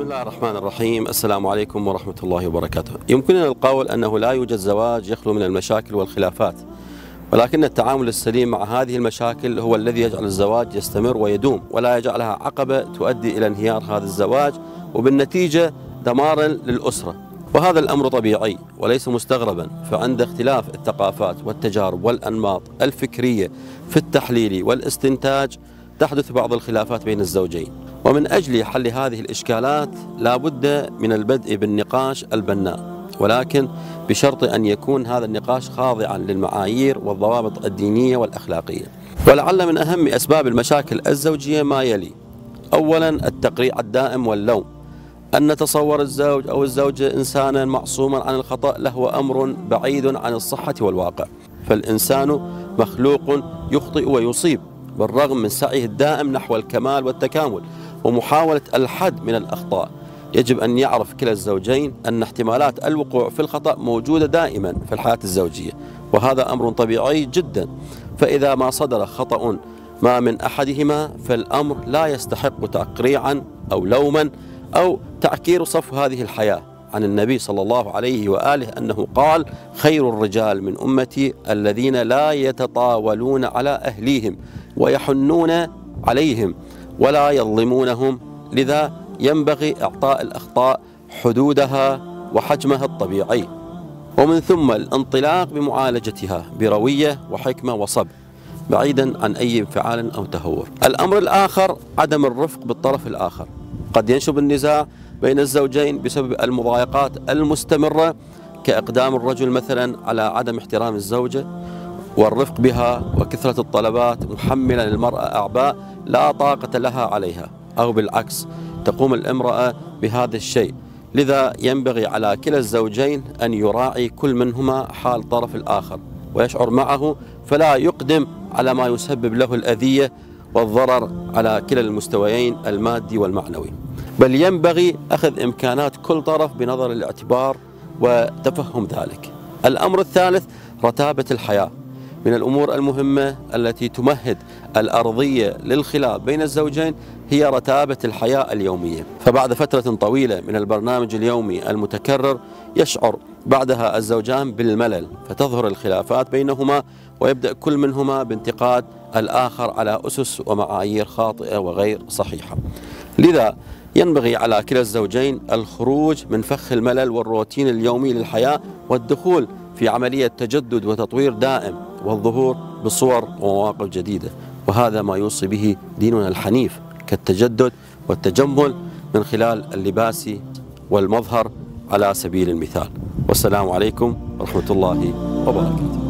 الرحمن الرحيم. السلام عليكم ورحمة الله وبركاته. يمكننا القول أنه لا يوجد زواج يخلو من المشاكل والخلافات ولكن التعامل السليم مع هذه المشاكل هو الذي يجعل الزواج يستمر ويدوم ولا يجعلها عقبة تؤدي إلى انهيار هذا الزواج وبالنتيجة دمارا للأسرة. وهذا الأمر طبيعي وليس مستغربا فعند اختلاف الثقافات والتجارب والأنماط الفكرية في التحليل والاستنتاج تحدث بعض الخلافات بين الزوجين. ومن أجل حل هذه الإشكالات لا بد من البدء بالنقاش البناء ولكن بشرط أن يكون هذا النقاش خاضعا للمعايير والضوابط الدينية والأخلاقية. ولعل من أهم أسباب المشاكل الزوجية ما يلي. أولا التقريع الدائم واللوم. أن نتصور الزوج أو الزوجة إنسانا معصوما عن الخطأ له أمر بعيد عن الصحة والواقع. فالإنسان مخلوق يخطئ ويصيب بالرغم من سعيه الدائم نحو الكمال والتكامل. ومحاولة الحد من الأخطاء. يجب أن يعرف كلا الزوجين أن احتمالات الوقوع في الخطأ موجودة دائما في الحياة الزوجية وهذا أمر طبيعي جدا. فإذا ما صدر خطأ ما من أحدهما فالأمر لا يستحق تقريعا أو لوما أو تعكير صف هذه الحياة. عن النبي صلى الله عليه وآله أنه قال خير الرجال من أمتي الذين لا يتطاولون على أهليهم ويحنون عليهم ولا يظلمونهم. لذا ينبغي إعطاء الأخطاء حدودها وحجمها الطبيعي. ومن ثم الانطلاق بمعالجتها بروية وحكمة وصبر بعيدا عن أي انفعال أو تهور. الأمر الآخر عدم الرفق بالطرف الآخر. قد ينشب النزاع بين الزوجين بسبب المضايقات المستمرة كإقدام الرجل مثلا على عدم احترام الزوجة والرفق بها وكثرة الطلبات محملا للمرأة أعباء لا طاقة لها عليها. أو بالعكس تقوم الامرأة بهذا الشيء. لذا ينبغي على كلا الزوجين أن يراعي كل منهما حال الطرف الآخر ويشعر معه فلا يقدم على ما يسبب له الأذية والضرر على كلا المستويين المادي والمعنوي. بل ينبغي أخذ إمكانات كل طرف بنظر الاعتبار وتفهم ذلك. الأمر الثالث رتابة الحياة. من الأمور المهمة التي تمهد الأرضية للخلاف بين الزوجين هي رتابة الحياة اليومية. فبعد فترة طويلة من البرنامج اليومي المتكرر يشعر بعدها الزوجان بالملل فتظهر الخلافات بينهما ويبدأ كل منهما بانتقاد الآخر على أسس ومعايير خاطئة وغير صحيحة. لذا ينبغي على كلا الزوجين الخروج من فخ الملل والروتين اليومي للحياة والدخول في عملية تجدد وتطوير دائم. والظهور بصور ومواقف جديدة وهذا ما يوصي به ديننا الحنيف كالتجدد والتجمل من خلال اللباس والمظهر على سبيل المثال. والسلام عليكم ورحمة الله وبركاته.